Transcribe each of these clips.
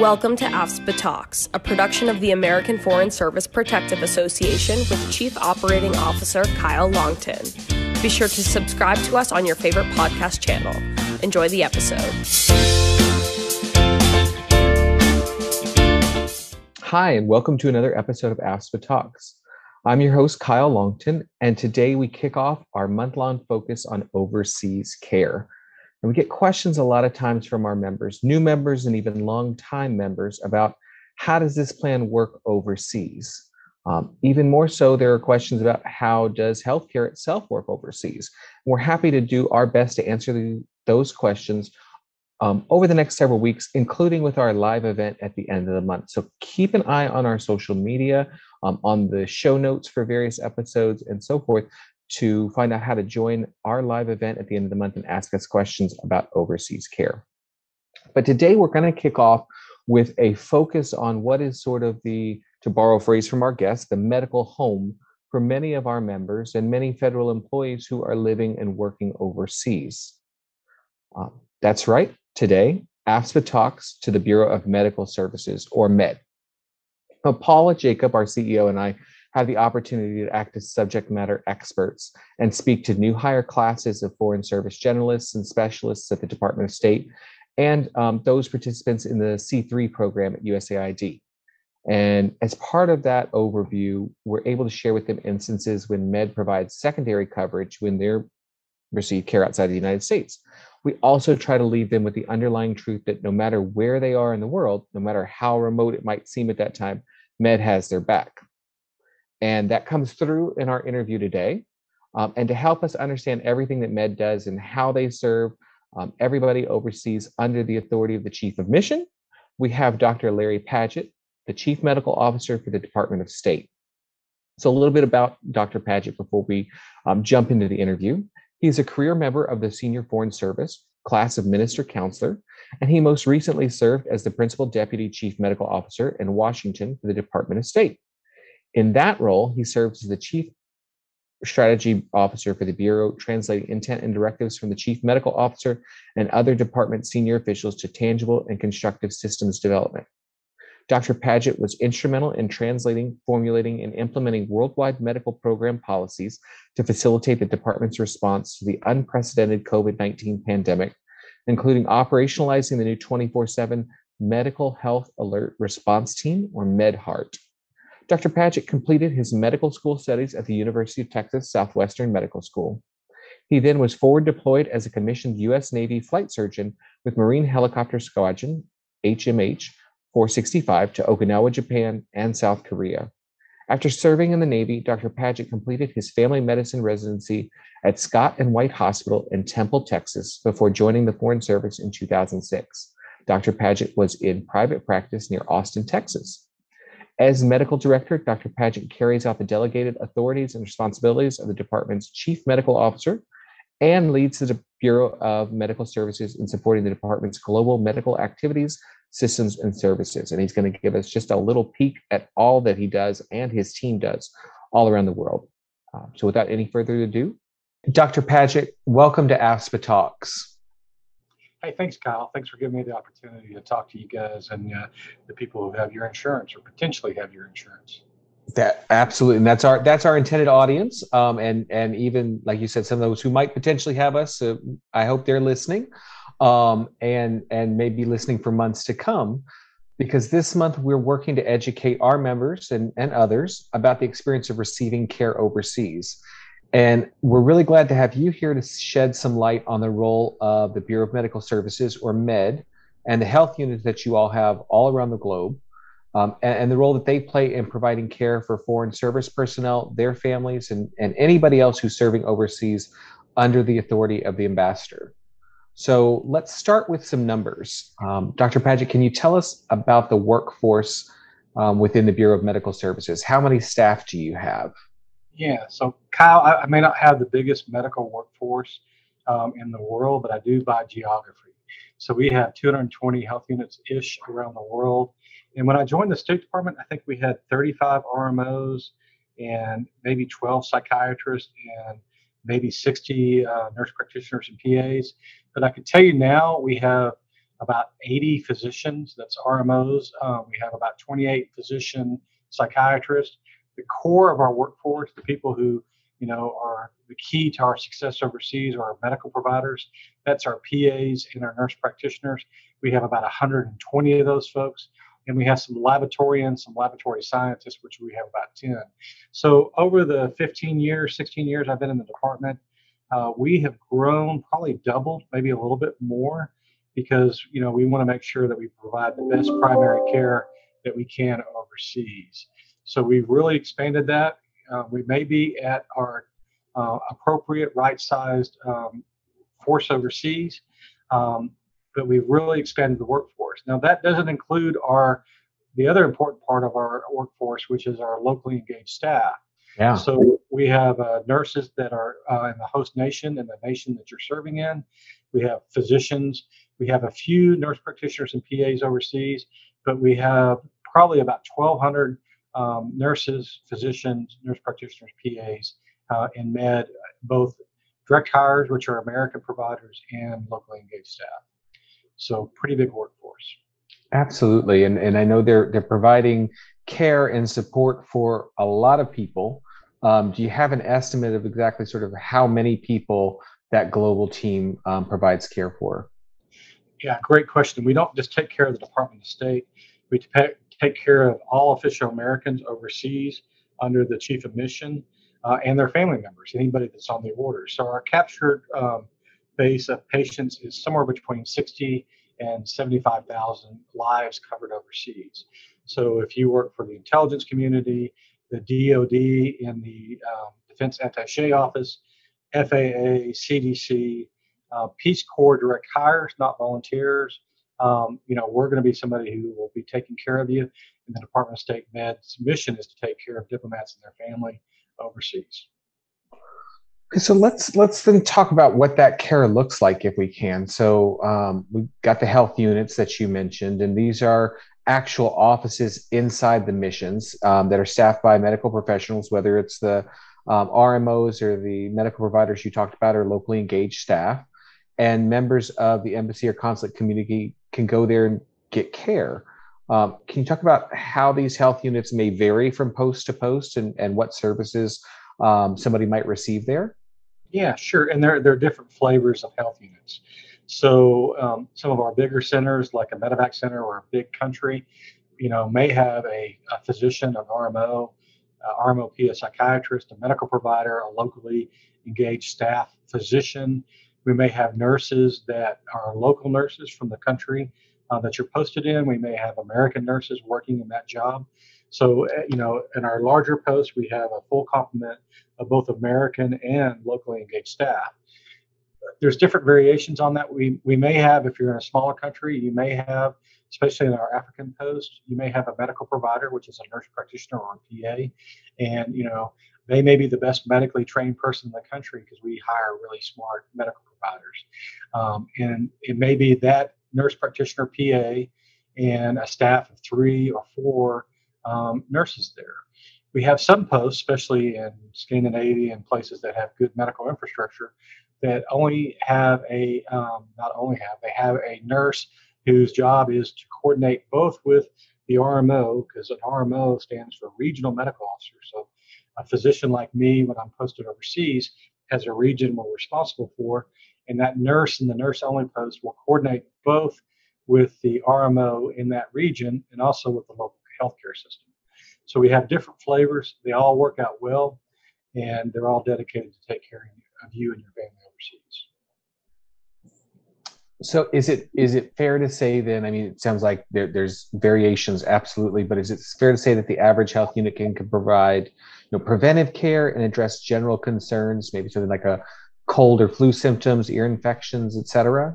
Welcome to AFSPA Talks, a production of the American Foreign Service Protective Association with Chief Operating Officer Kyle Longton. Be sure to subscribe to us on your favorite podcast channel. Enjoy the episode. Hi, and welcome to another episode of AFSPA Talks. I'm your host, Kyle Longton, and today we kick off our month long focus on overseas care. And we get questions a lot of times from our members, new members, and even long-time members about how does this plan work overseas? Um, even more so, there are questions about how does healthcare itself work overseas? We're happy to do our best to answer the, those questions um, over the next several weeks, including with our live event at the end of the month. So keep an eye on our social media, um, on the show notes for various episodes, and so forth, to find out how to join our live event at the end of the month and ask us questions about overseas care. But today we're going to kick off with a focus on what is sort of the, to borrow a phrase from our guest, the medical home for many of our members and many federal employees who are living and working overseas. Uh, that's right. Today, AFSPA talks to the Bureau of Medical Services, or MED. Now, Paula Jakub, our CEO, and I have the opportunity to act as subject matter experts and speak to new hire classes of foreign service generalists and specialists at the Department of State and um, those participants in the C3 program at USAID. And as part of that overview, we're able to share with them instances when MED provides secondary coverage when they're receive care outside of the United States. We also try to leave them with the underlying truth that no matter where they are in the world, no matter how remote it might seem at that time, MED has their back. And that comes through in our interview today. Um, and to help us understand everything that MED does and how they serve um, everybody overseas under the authority of the Chief of Mission, we have Dr. Larry Padget, the Chief Medical Officer for the Department of State. So, a little bit about Dr. Padget before we um, jump into the interview. He's a career member of the Senior Foreign Service, class of Minister Counselor, and he most recently served as the Principal Deputy Chief Medical Officer in Washington for the Department of State. In that role, he serves as the chief strategy officer for the Bureau, translating intent and directives from the chief medical officer and other department senior officials to tangible and constructive systems development. Dr. Padget was instrumental in translating, formulating, and implementing worldwide medical program policies to facilitate the department's response to the unprecedented COVID 19 pandemic, including operationalizing the new 24 7 Medical Health Alert Response Team, or MedHART. Dr. Padget completed his medical school studies at the University of Texas Southwestern Medical School. He then was forward deployed as a commissioned U.S. Navy flight surgeon with Marine Helicopter Squadron, HMH 465, to Okinawa, Japan, and South Korea. After serving in the Navy, Dr. Padget completed his family medicine residency at Scott and White Hospital in Temple, Texas, before joining the Foreign Service in 2006. Dr. Padget was in private practice near Austin, Texas. As medical director, Dr. Padget carries out the delegated authorities and responsibilities of the department's chief medical officer and leads the Bureau of Medical Services in supporting the department's global medical activities, systems, and services. And he's going to give us just a little peek at all that he does and his team does all around the world. Uh, so, without any further ado, Dr. Padget, welcome to AFSPA Talks. Hey, thanks, Kyle. Thanks for giving me the opportunity to talk to you guys and uh, the people who have your insurance or potentially have your insurance. That absolutely, and that's our that's our intended audience, um, and and even like you said, some of those who might potentially have us. Uh, I hope they're listening, um, and and maybe listening for months to come, because this month we're working to educate our members and and others about the experience of receiving care overseas. And we're really glad to have you here to shed some light on the role of the Bureau of Medical Services, or MED, and the health units that you all have all around the globe, um, and, and, the role that they play in providing care for foreign service personnel, their families, and, and anybody else who's serving overseas under the authority of the ambassador. So let's start with some numbers. Um, Dr. Padget, can you tell us about the workforce um, within the Bureau of Medical Services? How many staff do you have? Yeah. So, Kyle, I, I may not have the biggest medical workforce um, in the world, but I do by geography. So, we have 220 health units ish around the world. And when I joined the State Department, I think we had 35 RMOs and maybe 12 psychiatrists and maybe 60 uh, nurse practitioners and PAs. But I can tell you now we have about 80 physicians, that's RMOs. Um, we have about 28 physician psychiatrists. The core of our workforce, the people who you know are the key to our success overseas, are our medical providers. That's our PAs and our nurse practitioners. We have about 120 of those folks and we have some laboratorians, some laboratory scientists, which we have about 10. So over the 15 years, 16 years I've been in the department, uh, we have grown probably doubled, maybe a little bit more, because you know we want to make sure that we provide the best primary care that we can overseas. So we've really expanded that. Uh, we may be at our uh, appropriate, right-sized um, force overseas. Um, but we've really expanded the workforce. Now that doesn't include our the other important part of our workforce, which is our locally engaged staff. Yeah. So we have uh, nurses that are uh, in the host nation and the nation that you're serving in. We have physicians. We have a few nurse practitioners and PAs overseas, but we have probably about 1,200 um, nurses, physicians, nurse practitioners, PAs uh, in med, both direct hires, which are American providers, and locally engaged staff. So pretty big workforce. Absolutely, and and I know they're they're providing care and support for a lot of people. Um, do you have an estimate of exactly sort of how many people that global team um, provides care for? Yeah, great question. We don't just take care of the Department of State. We take care of all official Americans overseas under the chief of mission uh, and their family members, anybody that's on the order. So our captured um, base of patients is somewhere between 60 and 75,000 lives covered overseas. So if you work for the intelligence community, the DoD in the um, Defense Attaché Office, FAA, CDC, uh, Peace Corps direct hires, not volunteers. Um, you know, we're going to be somebody who will be taking care of you. And the Department of State Med's mission is to take care of diplomats and their family overseas. Okay, so let's let's then talk about what that care looks like if we can. So um, we've got the health units that you mentioned, and these are actual offices inside the missions um, that are staffed by medical professionals, whether it's the um, RMOs or the medical providers you talked about, or locally engaged staff, and members of the embassy or consulate community can go there and get care. Um, can you talk about how these health units may vary from post to post and, and what services um, somebody might receive there? Yeah, sure. And there, there are different flavors of health units. So um, some of our bigger centers, like a medevac center or a big country, you know, may have a, a physician, an RMO, uh, RMOP, a psychiatrist, a medical provider, a locally engaged staff physician. We may have nurses that are local nurses from the country uh, that you're posted in. We may have American nurses working in that job. So, uh, you know, in our larger posts, we have a full complement of both American and locally engaged staff. There's different variations on that. We, we may have, if you're in a smaller country, you may have, especially in our African post, you may have a medical provider, which is a nurse practitioner or a PA. And, you know, they may be the best medically trained person in the country because we hire really smart medical providers. Um, and it may be that nurse practitioner PA and a staff of three or four um, nurses there. We have some posts, especially in Scandinavia and places that have good medical infrastructure, that only have a um, not only have they have a nurse whose job is to coordinate both with the RMO because an RMO stands for regional medical officer. So a physician like me, when I'm posted overseas, has a region we're responsible for, and that nurse in the nurse only post will coordinate both with the RMO in that region and also with the local healthcare system. So we have different flavors. They all work out well, and they're all dedicated to take care of you and your family overseas. So is it is it fair to say then? I mean, it sounds like there, there's variations, absolutely, but is it fair to say that the average health unit can, can provide, you know, preventive care and address general concerns, maybe something like a cold or flu symptoms, ear infections, etc.?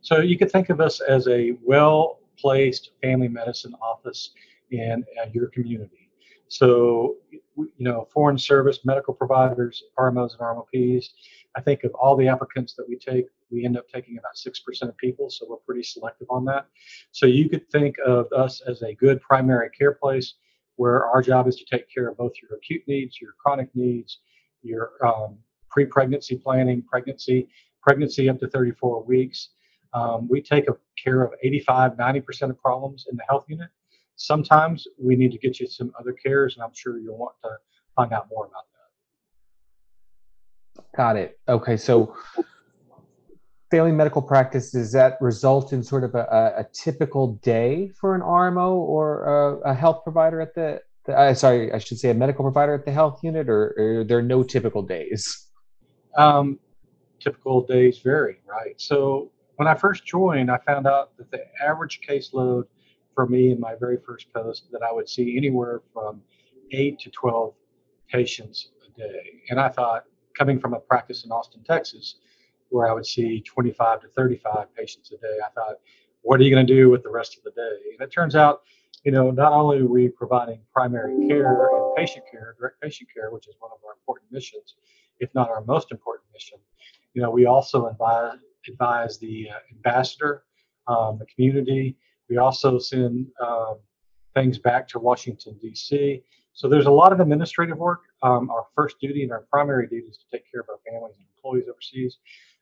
So you could think of us as a well placed family medicine office in uh, your community. So, you know, foreign service, medical providers, RMOs and RMOPs. I think of all the applicants that we take, we end up taking about 6% of people. So we're pretty selective on that. So you could think of us as a good primary care place where our job is to take care of both your acute needs, your chronic needs, your um, pre pregnancy planning, pregnancy, pregnancy up to 34 weeks, Um, we take care of 85, 90% of problems in the health unit. Sometimes we need to get you some other cares, and I'm sure you'll want to find out more about that. Got it. Okay, so failing medical practice, does that result in sort of a, a typical day for an RMO or a, a health provider at the, the uh, sorry, I should say a medical provider at the health unit, or, or are there no typical days? Um, typical days vary, right? So when I first joined, I found out that the average caseload for me in my very first post that I would see anywhere from eight to 12 patients a day. And I thought, coming from a practice in Austin, Texas, where I would see 25 to 35 patients a day, I thought, what are you going to do with the rest of the day? And it turns out, you know, not only are we providing primary care and patient care, direct patient care, which is one of our important missions, if not our most important mission, you know, we also advise, advise the uh, ambassador, um, the community. We also send um, things back to Washington, D.C. So there's a lot of administrative work. Um, our first duty and our primary duty is to take care of our families and employees overseas.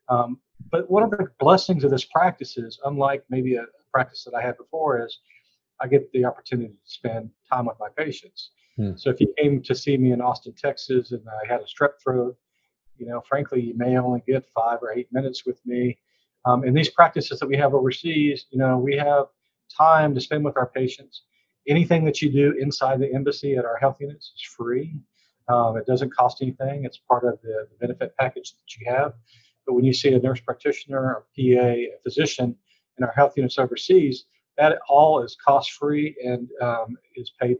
Um, but one of the blessings of this practice is, unlike maybe a practice that I had before, is I get the opportunity to spend time with my patients. Hmm. So if you came to see me in Austin, Texas, and I had a strep throat, you know, frankly, you may only get five or eight minutes with me. Um, in these practices that we have overseas, you know, we have time to spend with our patients. Anything that you do inside the embassy at our health units is free. Um, it doesn't cost anything. It's part of the, the benefit package that you have. But when you see a nurse practitioner, a PA, a physician in our health units overseas, that all is cost free and um, is paid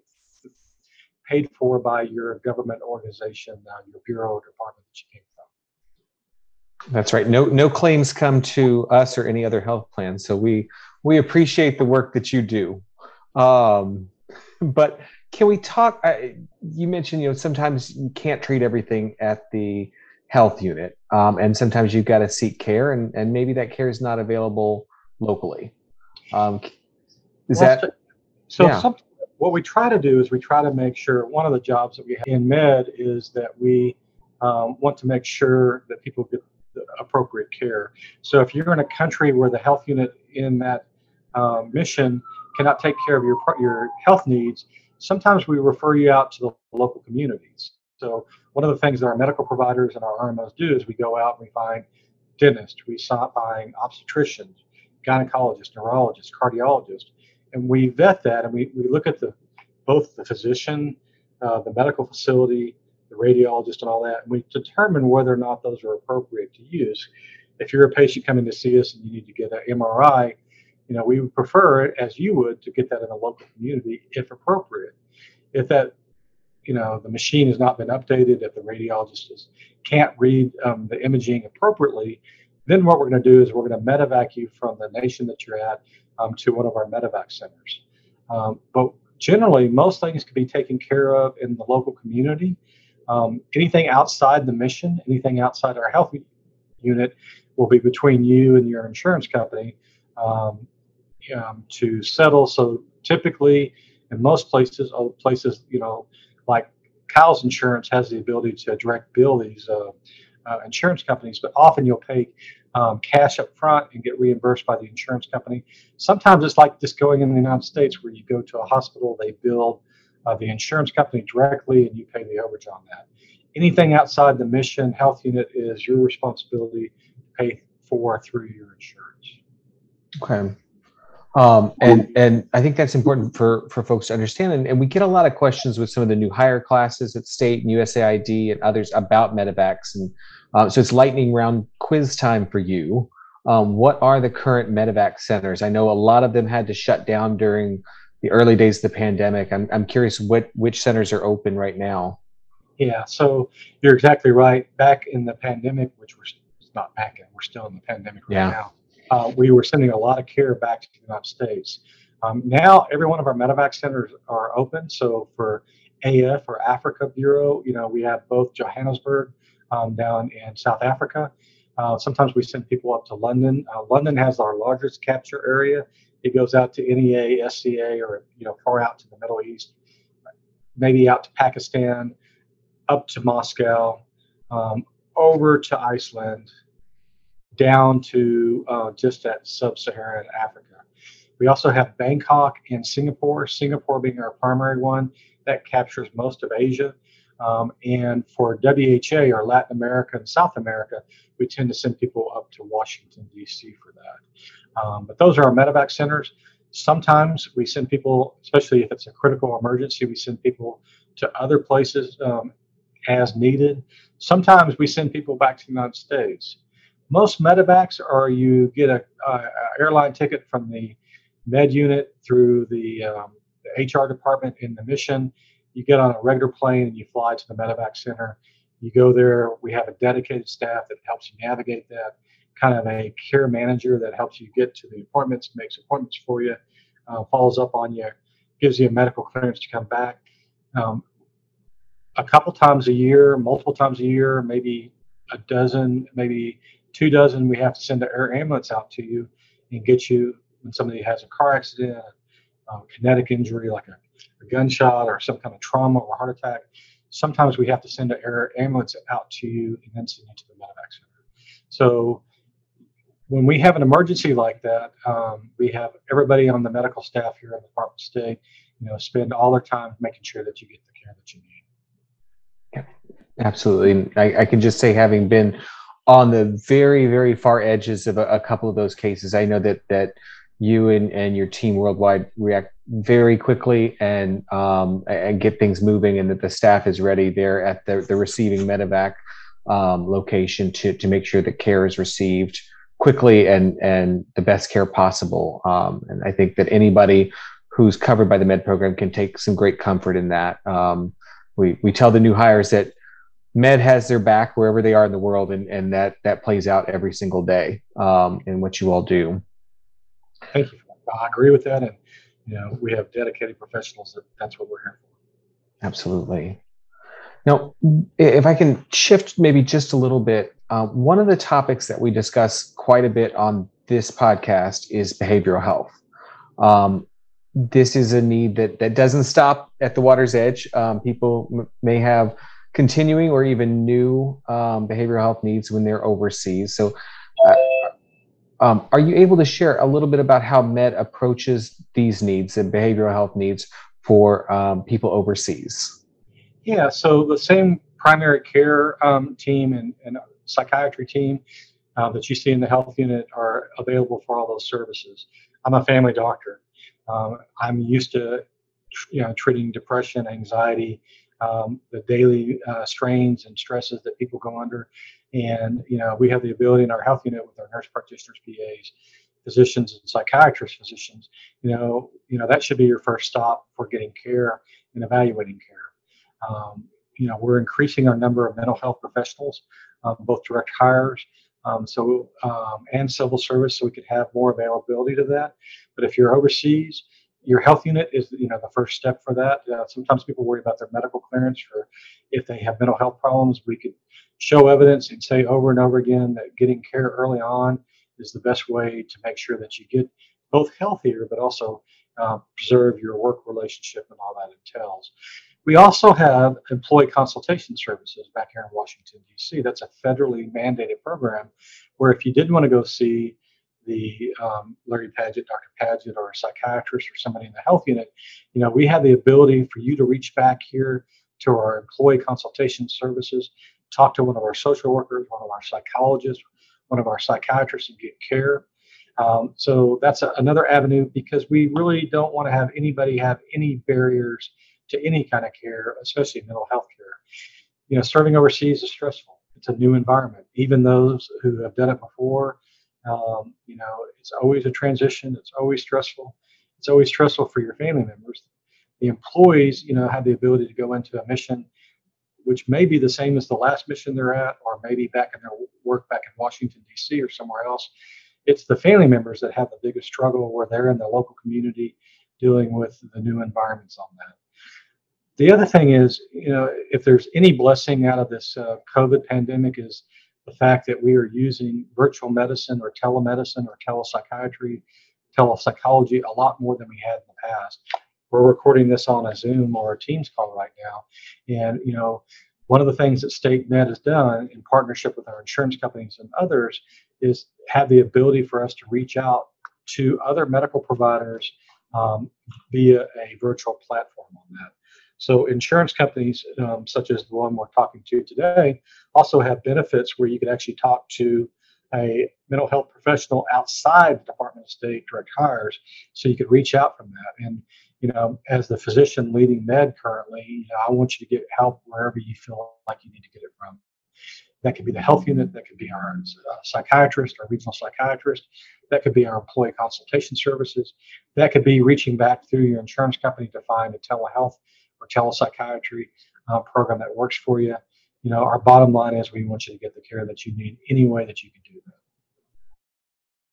paid for by your government organization, uh, your bureau or department that you came from. That's right. No no claims come to us or any other health plan. So we we appreciate the work that you do. Um, but can we talk? You mentioned you know sometimes you can't treat everything at the health unit. Um, and sometimes you've got to seek care, and, and maybe that care is not available locally. Um, is well, that so? Yeah. Some, what we try to do is we try to make sure one of the jobs that we have in med is that we um, want to make sure that people get appropriate care. So if you're in a country where the health unit in that um, mission cannot take care of your your health needs, sometimes we refer you out to the local communities. So one of the things that our medical providers and our RMOs do is we go out and we find dentists, we find obstetricians, gynecologists, neurologists, cardiologists, and we vet that and we, we look at the both the physician, uh, the medical facility, the radiologist, and all that, and we determine whether or not those are appropriate to use. If you're a patient coming to see us and you need to get an MRI, you know, we would prefer as you would to get that in a local community if appropriate. If that you know the machine has not been updated, if the radiologist is, can't read um, the imaging appropriately, then what we're going to do is we're going to medevac you from the nation that you're at um, to one of our medevac centers. Um, but generally, most things can be taken care of in the local community. Um, anything outside the mission, anything outside our health unit, will be between you and your insurance company um, um, to settle. So typically, in most places, oh, places you know like Kyle's Insurance has the ability to direct bill these uh, uh, insurance companies, but often you'll pay um, cash up front and get reimbursed by the insurance company. Sometimes it's like just going in the United States where you go to a hospital, they bill uh, the insurance company directly, and you pay the overage on that. Anything outside the mission health unit is your responsibility to pay for through your insurance. Okay. Um, and and I think that's important for for folks to understand. And, and we get a lot of questions with some of the new hire classes at state and USAID and others about medevacs. And uh, so it's lightning round quiz time for you. Um, what are the current medevac centers? I know a lot of them had to shut down during the early days of the pandemic. I'm I'm curious what which centers are open right now. Yeah, so you're exactly right. Back in the pandemic, which we're not back in, we're still in the pandemic right yeah. now uh, we were sending a lot of care back to the United States. Um, now, every one of our medevac centers are open. So for AF or Africa Bureau, you know, we have both Johannesburg um, down in South Africa. Uh, sometimes we send people up to London. Uh, London has our largest capture area. It goes out to NEA, SCA, or you know, far out to the Middle East, maybe out to Pakistan, up to Moscow, um, over to Iceland, down to uh, just that sub-Saharan Africa. We also have Bangkok and Singapore. Singapore being our primary one that captures most of Asia. Um, and for WHA or Latin America and South America, we tend to send people up to Washington, D.C. for that. Um, but those are our medevac centers. Sometimes we send people, especially if it's a critical emergency, we send people to other places um, as needed. Sometimes we send people back to the United States. Most medevacs are you get a, a airline ticket from the med unit through the, um, the HR department in the mission. You get on a regular plane and you fly to the medevac center. You go there. We have a dedicated staff that helps you navigate that. Kind of a care manager that helps you get to the appointments, makes appointments for you, uh, follows up on you, gives you a medical clearance to come back. Um, a couple times a year, multiple times a year, maybe a dozen, maybe two dozen, we have to send an air ambulance out to you and get you when somebody has a car accident, um, kinetic injury like a, a, gunshot or some kind of trauma or heart attack. Sometimes we have to send an air ambulance out to you and then send you to the medevac center. So when we have an emergency like that, um, we have everybody on the medical staff here in the Department of State, you know, spend all their time making sure that you get the care that you need. Absolutely. I, I can just say, having been on the very, very far edges of a, a, couple of those cases, I know that that you and, and your team worldwide react very quickly and um, and get things moving, and that the staff is ready there at the, the receiving medevac um, location to to make sure that care is received quickly and and the best care possible. Um, and I think that anybody who's covered by the med program can take some great comfort in that. Um, we we tell the new hires that med has their back wherever they are in the world and, and that that plays out every single day um, in what you all do. Thank you. I agree with that and you know we have dedicated professionals that that's what we're here for. Absolutely. Now if i can shift maybe just a little bit uh, one of the topics that we discuss quite a bit on this podcast is behavioral health. Um, this is a need that that doesn't stop at the water's edge. Um, people m- may have continuing or even new um, behavioral health needs when they're overseas. So, uh, um, are you able to share a little bit about how Med approaches these needs and behavioral health needs for um, people overseas? Yeah, so the same primary care um, team and, and, psychiatry team uh, that you see in the health unit are available for all those services. I'm a family doctor. Um, I'm used to, you know, treating depression, anxiety, um, the daily uh, strains and stresses that people go under. And, you know, we have the ability in our health unit with our nurse practitioners, PAs, physicians and psychiatrists, physicians, you know, you know, that should be your first stop for getting care and evaluating care. Um, you know, we're increasing our number of mental health professionals, um, both direct hires, um, so um, and civil service, so we could have more availability to that. But if you're overseas, your health unit is you know the first step for that. Uh, sometimes people worry about their medical clearance for if they have mental health problems. We could show evidence and say over and over again that getting care early on is the best way to make sure that you get both healthier, but also uh, preserve your work relationship and all that entails. We also have employee consultation services back here in Washington, D.C. That's a federally mandated program where if you did want to go see the um, Larry Padget, Dr. Padget, or a psychiatrist or somebody in the health unit, you know, we have the ability for you to reach back here to our employee consultation services, talk to one of our social workers, one of our psychologists, one of our psychiatrists, and get care. Um, so that's a, another avenue because we really don't want to have anybody have any barriers to any kind of care, especially mental health care. You know, serving overseas is stressful. It's a new environment. Even those who have done it before, um, you know, it's always a transition. It's always stressful. It's always stressful for your family members. The employees, you know, have the ability to go into a mission which may be the same as the last mission they're at, or maybe back in their work back in Washington, D.C. or somewhere else. It's the family members that have the biggest struggle where they're in the local community dealing with the new environments on that. The other thing is, you know, if there's any blessing out of this uh, COVID pandemic is the fact that we are using virtual medicine or telemedicine or telepsychiatry, telepsychology a lot more than we had in the past. We're recording this on a Zoom or a Teams call right now, and you know, one of the things that State Med has done in partnership with our insurance companies and others is have the ability for us to reach out to other medical providers um, via a virtual platform on that. So insurance companies, um, such as the one we're talking to today, also have benefits where you can actually talk to a mental health professional outside the Department of State direct hires, so you could reach out from that. And you know, as the physician leading med currently, you know, I want you to get help wherever you feel like you need to get it from. That could be the health unit, that could be our uh, psychiatrist, our regional psychiatrist, that could be our employee consultation services, that could be reaching back through your insurance company to find a telehealth or telepsychiatry uh, program that works for you. You know, our bottom line is we want you to get the care that you need any way that you can do that.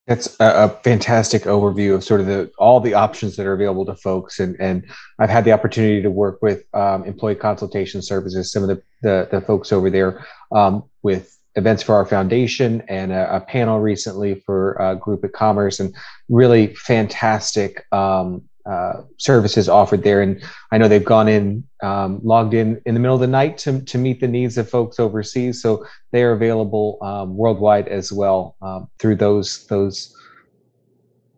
That's a, fantastic overview of sort of the all the options that are available to folks, and and I've had the opportunity to work with um, employee consultation services, some of the the, the folks over there um, with events for our foundation and a, a, panel recently for a group at Commerce, and really fantastic um, uh, services offered there. And I know they've gone in, um, logged in in the middle of the night to, to meet the needs of folks overseas. So they are available um, worldwide as well um, through those those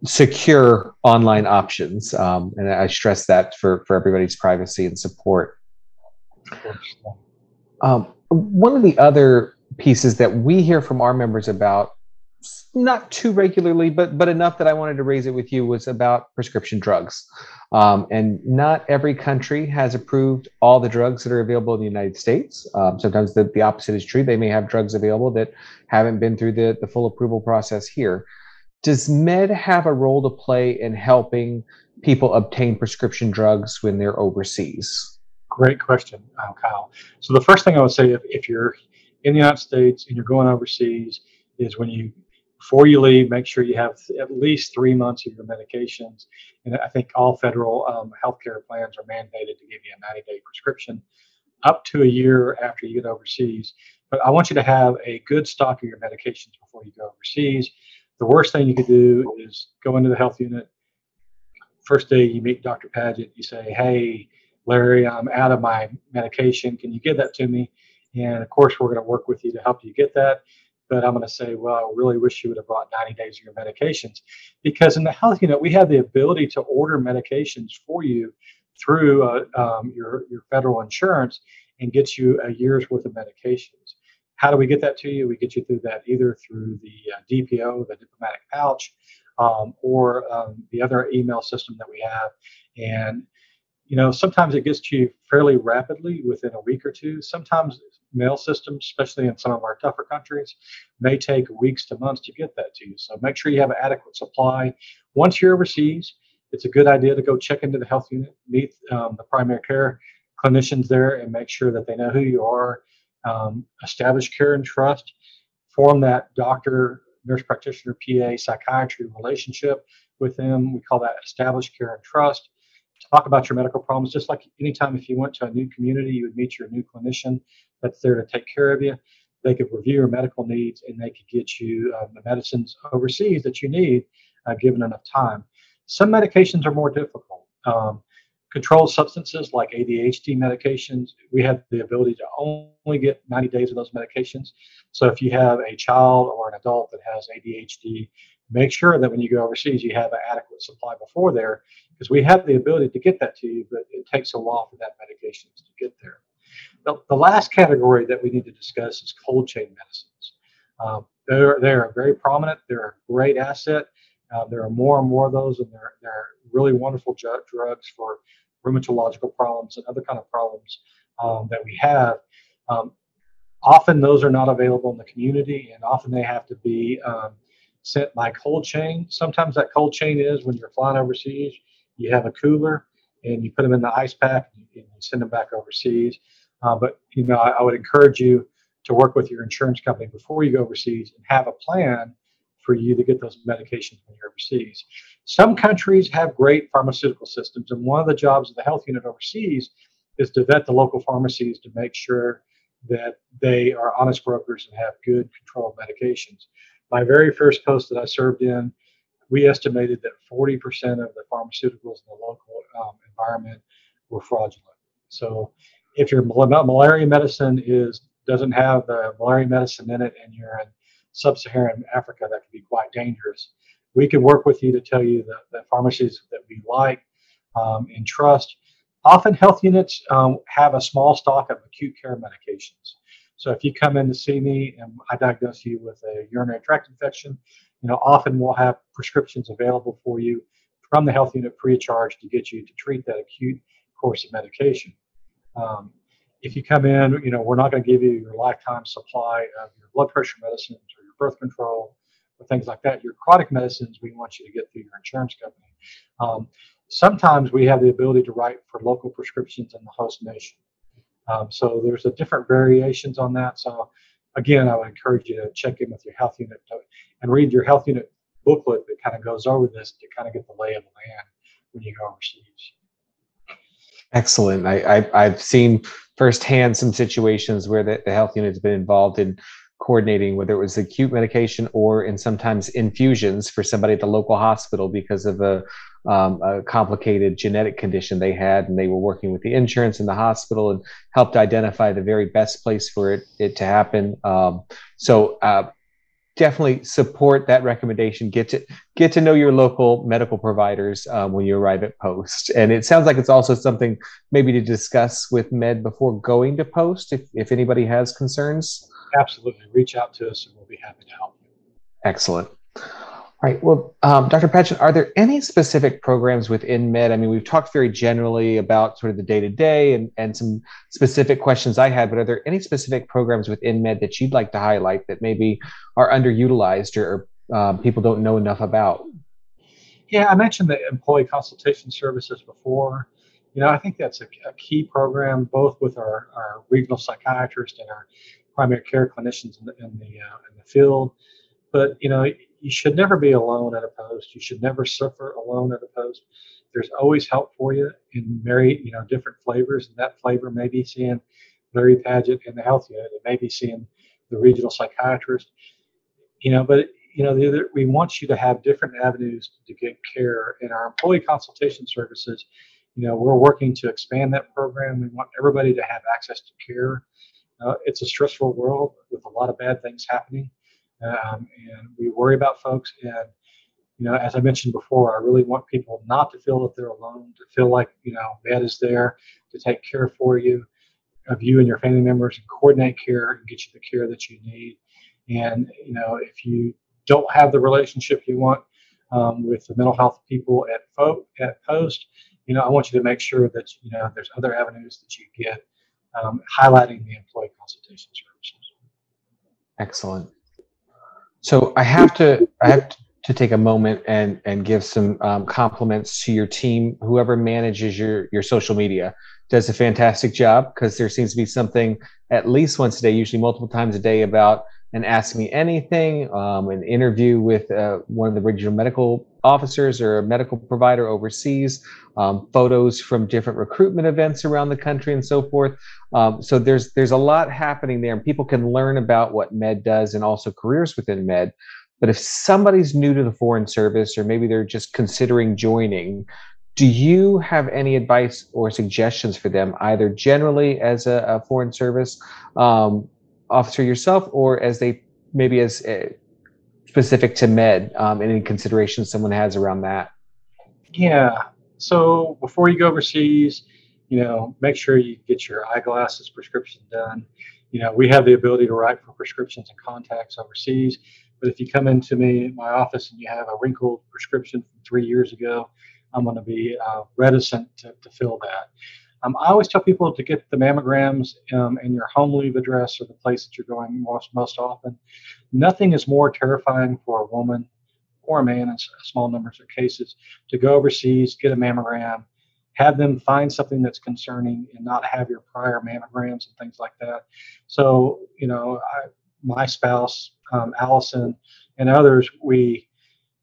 secure online options. Um, and I stress that for for everybody's privacy and support. Um, one of the other pieces that we hear from our members about not too regularly, but but enough that I wanted to raise it with you was about prescription drugs. Um, and not every country has approved all the drugs that are available in the United States. Um, sometimes the, the opposite is true. They may have drugs available that haven't been through the, the full approval process here. Does med have a role to play in helping people obtain prescription drugs when they're overseas? Great question, uh, Kyle. So the first thing I would say, if, if you're in the United States and you're going overseas, is when you before you leave, make sure you have at least three months of your medications. And I think all federal um, healthcare plans are mandated to give you a 90 day prescription up to a year after you get overseas. But I want you to have a good stock of your medications before you go overseas. The worst thing you could do is go into the health unit. First day you meet Dr. Padget, you say, Hey, Larry, I'm out of my medication. Can you give that to me? And of course, we're going to work with you to help you get that but I'm going to say, well, I really wish you would have brought 90 days of your medications. Because in the health unit, we have the ability to order medications for you through uh, um, your, your federal insurance and get you a year's worth of medications. How do we get that to you? We get you through that either through the uh, DPO, the diplomatic pouch, um, or um, the other email system that we have. And you know, sometimes it gets to you fairly rapidly within a week or two. Sometimes mail systems, especially in some of our tougher countries, may take weeks to months to get that to you. So make sure you have an adequate supply. Once you're overseas, it's a good idea to go check into the health unit, meet um, the primary care clinicians there, and make sure that they know who you are. Um, establish care and trust. Form that doctor, nurse practitioner, PA, psychiatry relationship with them. We call that establish care and trust talk about your medical problems. Just like anytime if you went to a new community, you would meet your new clinician that's there to take care of you. They could review your medical needs and they could get you um, the medicines overseas that you need, uh, given enough time. Some medications are more difficult. Um, controlled substances like ADHD medications, we have the ability to only get 90 days of those medications. So if you have a child or an adult that has ADHD, make sure that when you go overseas, you have an adequate supply before there, because we have the ability to get that to you, but it takes a while for that medication to get there. The, the last category that we need to discuss is cold chain medicines. Um, they're, they're very prominent. They're a great asset. Uh, there are more and more of those, and they're, they're really wonderful ju- drugs for rheumatological problems and other kind of problems um, that we have. Um, often those are not available in the community, and often they have to be um, sent by cold chain. Sometimes that cold chain is when you're flying overseas, you have a cooler and you put them in the ice pack and you send them back overseas. Uh, but you know, I, I, would encourage you to work with your insurance company before you go overseas and have a plan for you to get those medications when you're overseas. Some countries have great pharmaceutical systems, and one of the jobs of the health unit overseas is to vet the local pharmacies to make sure that they are honest brokers and have good control of medications. My very first post that I served in, we estimated that 40% of the pharmaceuticals in the local um, environment were fraudulent. So if your malaria medicine is doesn't have the malaria medicine in it and you're in sub-Saharan Africa that can be quite dangerous. We can work with you to tell you the, the pharmacies that we like um, and trust. Often health units um, have a small stock of acute care medications. So if you come in to see me and I diagnose you with a urinary tract infection, you know, often we'll have prescriptions available for you from the health unit free of charge to get you to treat that acute course of medication. Um, if you come in, you know, we're not going to give you your lifetime supply of your blood pressure medicines or your birth control or things like that. Your chronic medicines, we want you to get through your insurance company. Um, sometimes we have the ability to write for local prescriptions in the host nation. Um, so there's a different variations on that. So again, I would encourage you to check in with your health unit and read your health unit booklet that kind of goes over this to kind of get the lay of the land when you go overseas. Excellent. I, I have seen firsthand some situations where the, the health unit has been involved in coordinating whether it was acute medication or in sometimes infusions for somebody at the local hospital because of a, um, a, complicated genetic condition they had and they were working with the insurance in the hospital and helped identify the very best place for it, it to happen. Um, so uh, definitely support that recommendation. Get to get to know your local medical providers um, when you arrive at post. And it sounds like it's also something maybe to discuss with med before going to post if, if anybody has concerns. Absolutely. Reach out to us and we'll be happy to help you. Excellent. All right. Well, um, Dr. Padget, are there any specific programs within Med? I mean, we've talked very generally about sort of the day to day and and some specific questions I had, but are there any specific programs within Med that you'd like to highlight that maybe are underutilized or, um, people don't know enough about? Yeah, I mentioned the employee consultation services before. You know, I think that's a, a key program, both with our, our regional psychiatrist and our primary care clinicians in the in the, uh, in the field. But you know, you should never be alone at a post. You should never suffer alone at a post. There's always help for you in very you know different flavors, and that flavor may be seeing Larry Padget in the health unit. It may be seeing the regional psychiatrist. You know, but you know, other, we want you to have different avenues to get care in our employee consultation services. You know, we're working to expand that program. We want everybody to have access to care uh, it's a stressful world with a lot of bad things happening, um, and we worry about folks. And you know, as I mentioned before, I really want people not to feel that they're alone, to feel like you know Med is there to take care for you, of you and your family members, and coordinate care and get you the care that you need. And you know, if you don't have the relationship you want um, with the mental health people at at Post, you know, I want you to make sure that you know there's other avenues that you get um, highlighting the employee consultation services. Excellent. So I have to I have to take a moment and and give some um, compliments to your team. Whoever manages your your social media does a fantastic job because there seems to be something at least once a day, usually multiple times a day, about and ask me anything, um, an interview with uh, one of the regional medical officers or a medical provider overseas, um, photos from different recruitment events around the country, and so forth. Um, so there's there's a lot happening there, and people can learn about what Med does and also careers within Med. But if somebody's new to the Foreign Service, or maybe they're just considering joining, do you have any advice or suggestions for them, either generally as a, a Foreign Service um, officer yourself, or as they maybe as uh, specific to med, um, any considerations someone has around that? Yeah. So before you go overseas, you know, make sure you get your eyeglasses prescription done. You know, we have the ability to write for prescriptions and contacts overseas. But if you come into me my office and you have a wrinkled prescription from three years ago, I'm going to be uh, reticent to, to fill that. Um, I always tell people to get the mammograms um, in your home leave address or the place that you're going most most often. Nothing is more terrifying for a woman or a man in small numbers of cases to go overseas, get a mammogram, have them find something that's concerning, and not have your prior mammograms and things like that. So you know, I, my spouse, um, Allison, and others, we,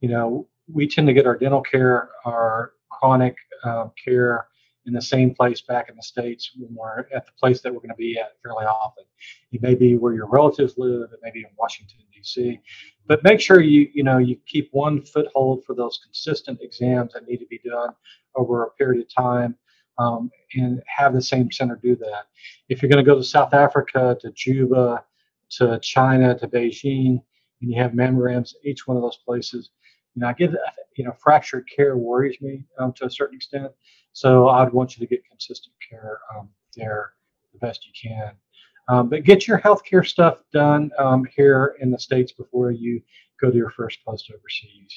you know, we tend to get our dental care, our chronic uh, care in the same place back in the states when we're at the place that we're going to be at fairly often. It may be where your relatives live. It may be in Washington D.C. But make sure you you know you keep one foothold for those consistent exams that need to be done over a period of time. Um, and have the same center do that. If you're going to go to South Africa, to Juba, to China, to Beijing, and you have mammograms at each one of those places, you know, I get, you know, fractured care worries me um, to a certain extent. So I'd want you to get consistent care um, there the best you can. Um, but get your healthcare stuff done um, here in the States before you go to your first post overseas.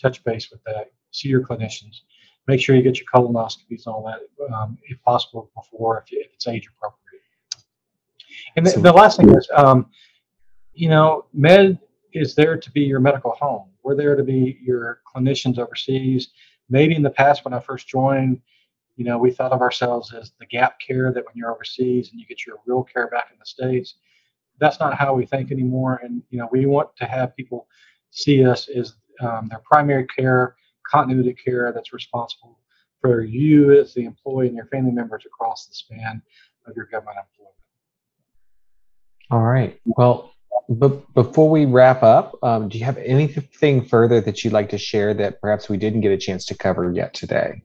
Touch base with that. See your clinicians. Make sure you get your colonoscopies and all that, um, if possible, before if, if, it's age appropriate. And the, the last thing is, um, you know, med is there to be your medical home. We're there to be your clinicians overseas. Maybe in the past, when I first joined, you know, we thought of ourselves as the gap care that when you're overseas and you get your real care back in the States. That's not how we think anymore. And, you know, we want to have people see us as um, their primary care, continuity care that's responsible for you as the employee and your family members across the span of your government employment. All right. Well, but before we wrap up, um, do you have anything further that you'd like to share that perhaps we didn't get a chance to cover yet today?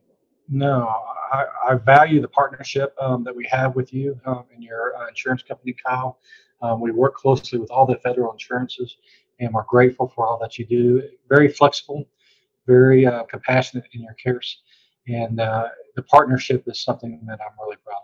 No, I, I value the partnership um, that we have with you um, and your uh, insurance company, Kyle. Um, we work closely with all the federal insurances, and we're grateful for all that you do. Very flexible, very uh, compassionate in your cares, and uh, the partnership is something that I'm really proud of.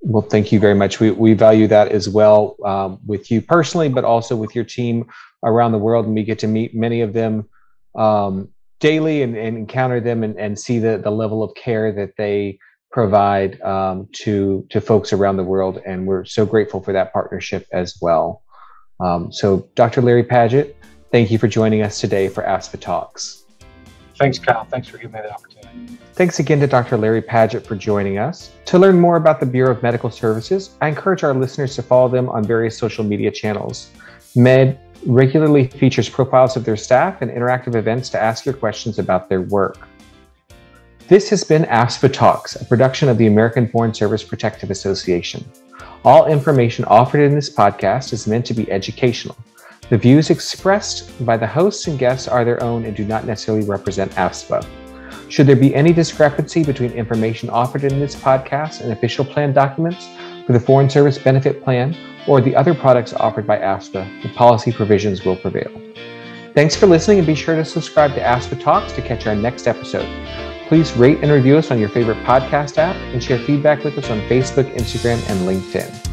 Well, thank you very much. We, we value that as well um, with you personally, but also with your team around the world. And we get to meet many of them um, daily and, and encounter them and, and see the, the level of care that they provide um, to to folks around the world. And we're so grateful for that partnership as well. Um, so, Dr. Larry Padget, thank you for joining us today for AFSPA Talks. Thanks, Kyle. Thanks for giving me the opportunity. Thanks again to Dr. Larry Padget for joining us. To learn more about the Bureau of Medical Services, I encourage our listeners to follow them on various social media channels. Med regularly features profiles of their staff and interactive events to ask your questions about their work. This has been AFSPA Talks, a production of the American Foreign Service Protective Association. All information offered in this podcast is meant to be educational. The views expressed by the hosts and guests are their own and do not necessarily represent AFSPA. Should there be any discrepancy between information offered in this podcast and official plan documents for the Foreign Service Benefit Plan or the other products offered by AFSPA, the policy provisions will prevail. Thanks for listening and be sure to subscribe to AFSPA Talks to catch our next episode. Please rate and review us on your favorite podcast app and share feedback with us on Facebook, Instagram, and LinkedIn.